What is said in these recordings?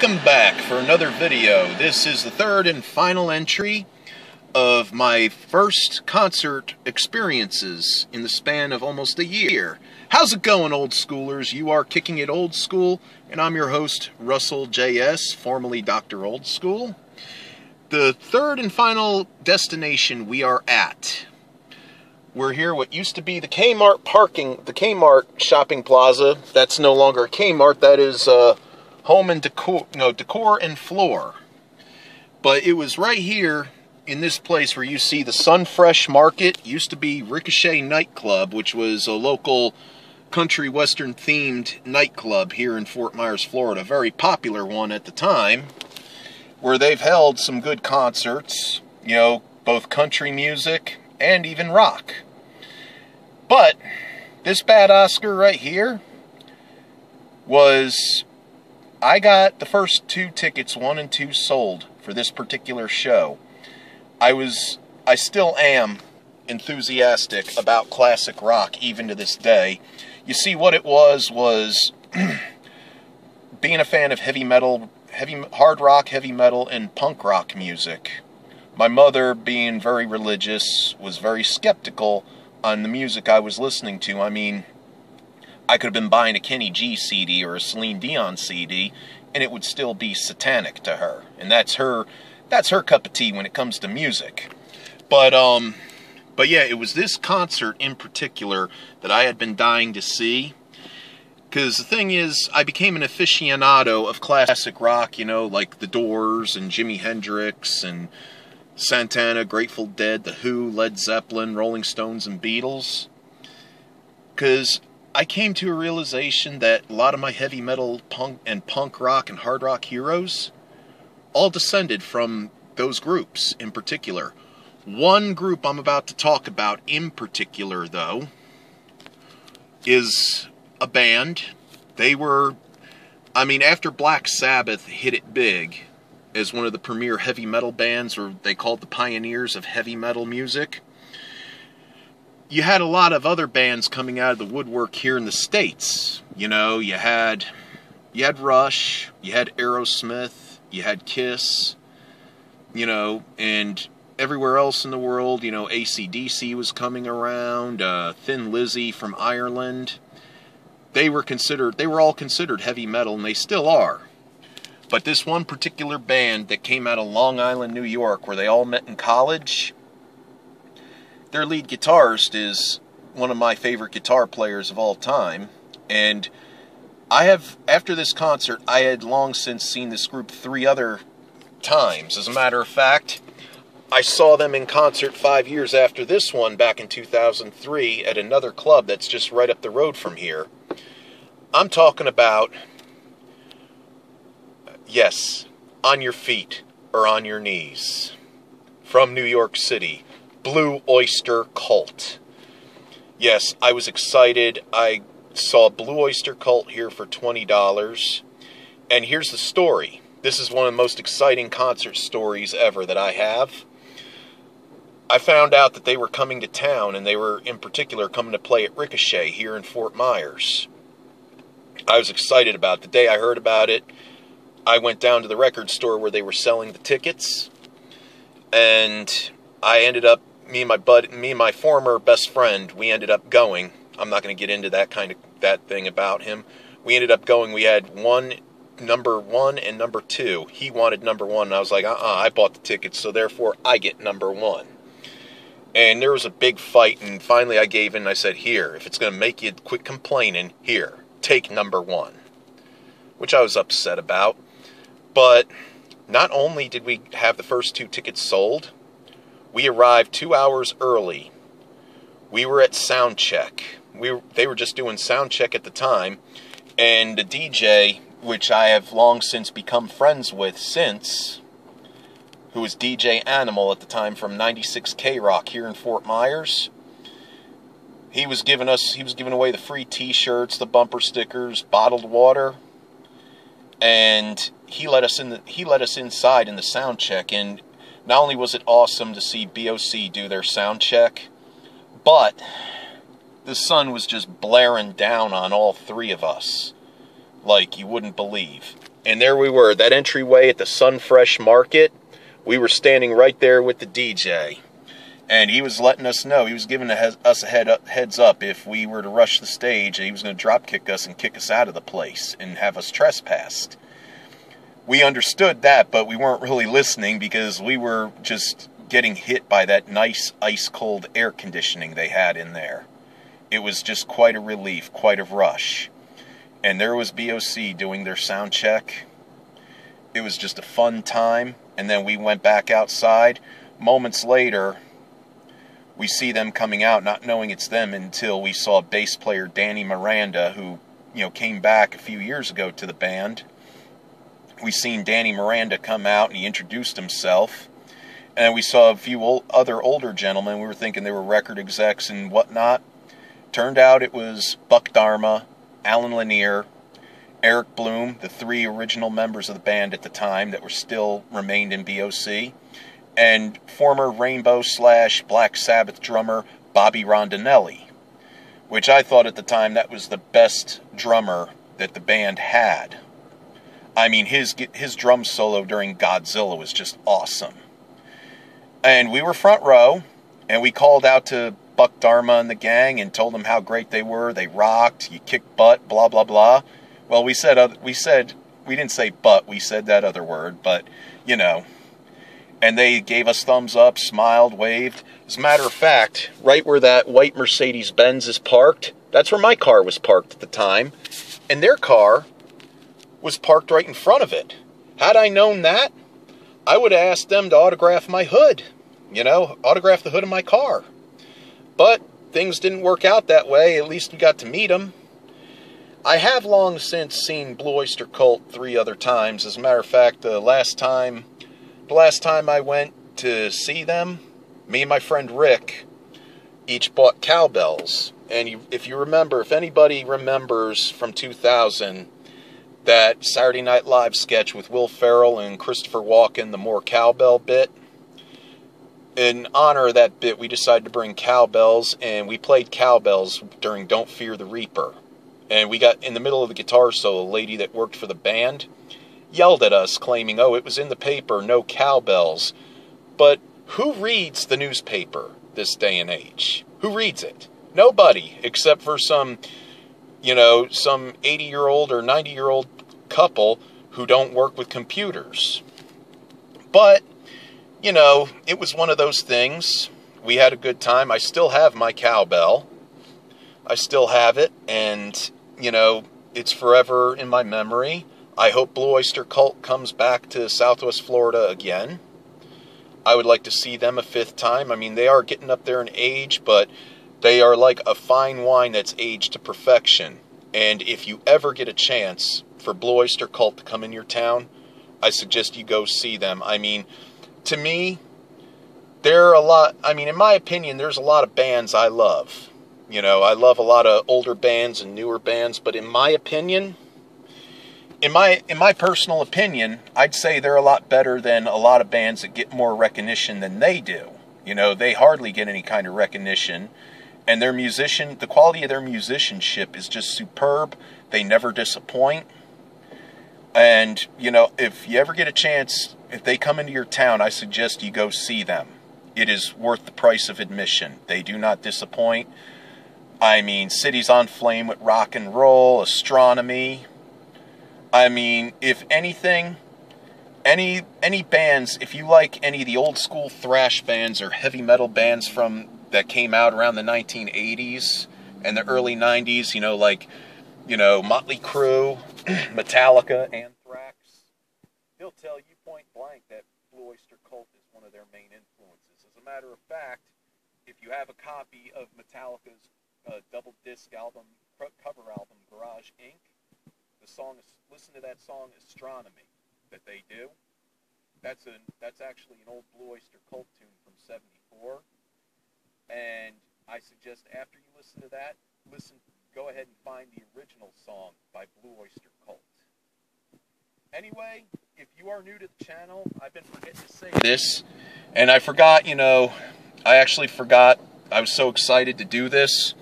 Welcome back for another video. This is the third and final entry of my first concert experiences in the span of almost a year. How's it going, old schoolers? You are kicking it old school, and I'm your host, Russell JS, formerly Dr. Old School. The third and final destination we are at. We're here what used to be the Kmart parking, the Kmart shopping plaza. That's no longer Kmart, that is uh, home and decor, no, decor and floor. But it was right here in this place where you see the Sunfresh Market. Used to be Ricochet Nightclub, which was a local country western themed nightclub here in Fort Myers, Florida. Very popular one at the time, where they've held some good concerts, you know, both country music and even rock. But this bad Oscar right here was I got the first two tickets, one and two sold for this particular show. I was, I still am enthusiastic about classic rock even to this day. You see, what it was was being a fan of heavy metal, heavy hard rock, heavy metal, and punk rock music. My mother, being very religious, was very skeptical on the music I was listening to. I mean, I could have been buying a Kenny G CD or a Celine Dion CD, and it would still be satanic to her. And that's her that's her cup of tea when it comes to music. But um but yeah, it was this concert in particular that I had been dying to see. Because the thing is, I became an aficionado of classic rock, you know, like The Doors and Jimi Hendrix and Santana, Grateful Dead, The Who, Led Zeppelin, Rolling Stones, and Beatles. Because I came to a realization that a lot of my heavy metal punk and punk rock and hard rock heroes all descended from those groups in particular. One group I'm about to talk about in particular, though, is a band. They were, I mean, after Black Sabbath hit it big as one of the premier heavy metal bands, or they called the pioneers of heavy metal music you had a lot of other bands coming out of the woodwork here in the states. You know, you had you had Rush, you had Aerosmith, you had Kiss, you know, and everywhere else in the world, you know, ACDC was coming around, uh, Thin Lizzy from Ireland. They were considered, they were all considered heavy metal, and they still are. But this one particular band that came out of Long Island, New York, where they all met in college, their lead guitarist is one of my favorite guitar players of all time. And I have, after this concert, I had long since seen this group three other times. As a matter of fact, I saw them in concert five years after this one back in 2003 at another club that's just right up the road from here. I'm talking about, yes, on your feet or on your knees from New York City. Blue Oyster Cult. Yes, I was excited. I saw Blue Oyster Cult here for $20. And here's the story. This is one of the most exciting concert stories ever that I have. I found out that they were coming to town, and they were, in particular, coming to play at Ricochet here in Fort Myers. I was excited about it. The day I heard about it, I went down to the record store where they were selling the tickets, and I ended up me and my bud, me and my former best friend, we ended up going. I'm not going to get into that kind of that thing about him. We ended up going. We had one number one and number two. He wanted number one, and I was like, uh, uh I bought the tickets, so therefore I get number one. And there was a big fight, and finally I gave in. I said, here, if it's going to make you quit complaining, here, take number one, which I was upset about. But not only did we have the first two tickets sold, we arrived two hours early. We were at sound check. We they were just doing sound check at the time, and the DJ, which I have long since become friends with since, who was DJ Animal at the time from 96 K Rock here in Fort Myers. He was giving us he was giving away the free T-shirts, the bumper stickers, bottled water, and he let us in the, he let us inside in the sound check and not only was it awesome to see BOC do their sound check, but the sun was just blaring down on all three of us like you wouldn't believe. And there we were, that entryway at the Sunfresh Market. We were standing right there with the DJ. And he was letting us know, he was giving us a head up, heads up if we were to rush the stage, he was going to drop kick us and kick us out of the place and have us trespassed. We understood that, but we weren't really listening because we were just getting hit by that nice ice cold air conditioning they had in there. It was just quite a relief, quite a rush and there was BOC doing their sound check. It was just a fun time, and then we went back outside. Moments later, we see them coming out, not knowing it's them until we saw bass player Danny Miranda, who you know came back a few years ago to the band. We seen Danny Miranda come out, and he introduced himself. And we saw a few old, other older gentlemen. We were thinking they were record execs and whatnot. Turned out it was Buck Dharma, Allen Lanier, Eric Bloom, the three original members of the band at the time that were still remained in BOC, and former Rainbow slash Black Sabbath drummer Bobby Rondinelli, which I thought at the time that was the best drummer that the band had. I mean, his his drum solo during Godzilla was just awesome. And we were front row, and we called out to Buck Dharma and the gang and told them how great they were. They rocked. You kicked butt. Blah blah blah. Well, we said we said we didn't say but. We said that other word, but you know. And they gave us thumbs up, smiled, waved. As a matter of fact, right where that white Mercedes Benz is parked, that's where my car was parked at the time, and their car was parked right in front of it. Had I known that, I would have asked them to autograph my hood. You know, autograph the hood of my car. But things didn't work out that way. At least we got to meet him. I have long since seen Blue Oyster Cult three other times. As a matter of fact, the last time, the last time I went to see them, me and my friend Rick each bought cowbells. And you, if you remember, if anybody remembers from 2000, that Saturday Night Live sketch with Will Ferrell and Christopher Walken, the more cowbell bit, in honor of that bit, we decided to bring cowbells, and we played cowbells during Don't Fear the Reaper. And we got in the middle of the guitar solo, a lady that worked for the band yelled at us, claiming, oh, it was in the paper, no cowbells. But who reads the newspaper this day and age? Who reads it? Nobody, except for some, you know, some 80 year old or 90 year old couple who don't work with computers. But you know, it was one of those things. We had a good time. I still have my cowbell. I still have it, and, you know, it's forever in my memory. I hope Blue Oyster Cult comes back to Southwest Florida again. I would like to see them a fifth time. I mean, they are getting up there in age, but they are like a fine wine that's aged to perfection. And if you ever get a chance for Blue Oyster Cult to come in your town, I suggest you go see them. I mean, to me, there are a lot, I mean, in my opinion, there's a lot of bands I love. You know, I love a lot of older bands and newer bands, but in my opinion, in my in my personal opinion, I'd say they're a lot better than a lot of bands that get more recognition than they do. You know, they hardly get any kind of recognition, and their musician, the quality of their musicianship is just superb. They never disappoint. And, you know, if you ever get a chance if they come into your town, I suggest you go see them. It is worth the price of admission. They do not disappoint. I mean, Cities on Flame with rock and roll, astronomy. I mean, if anything, any any bands, if you like any of the old school thrash bands or heavy metal bands from that came out around the 1980s and the early 90s, you know, like you know Motley Crue, Metallica, Anthrax, he'll tell you point blank that Blue Oyster Cult is one of their main influences. As a matter of fact, if you have a copy of Metallica's uh, double disc album, cover album, Garage Inc., the song is, listen to that song Astronomy that they do. That's a that's actually an old Blue Oyster Cult tune from '74, and I suggest after you listen to that, listen, go ahead and find the original song by Blue Oyster Cult. Anyway, if you are new to the channel, I've been forgetting to say this, and I forgot, you know, I actually forgot. I was so excited to do this.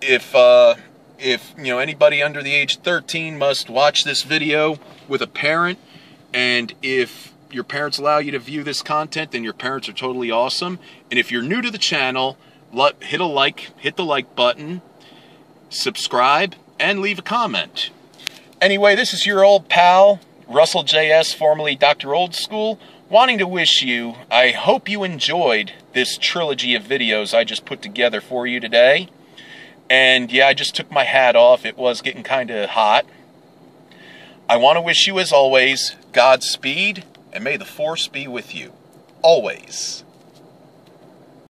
If, uh, if you know anybody under the age 13 must watch this video with a parent, and if your parents allow you to view this content, then your parents are totally awesome. And if you're new to the channel, hit a like, hit the like button, subscribe, and leave a comment. Anyway, this is your old pal, Russell JS, formerly Dr. Old School, wanting to wish you, I hope you enjoyed this trilogy of videos I just put together for you today. And yeah, I just took my hat off. It was getting kind of hot. I want to wish you, as always, Godspeed, and may the Force be with you. Always.